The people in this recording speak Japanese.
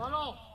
Hello.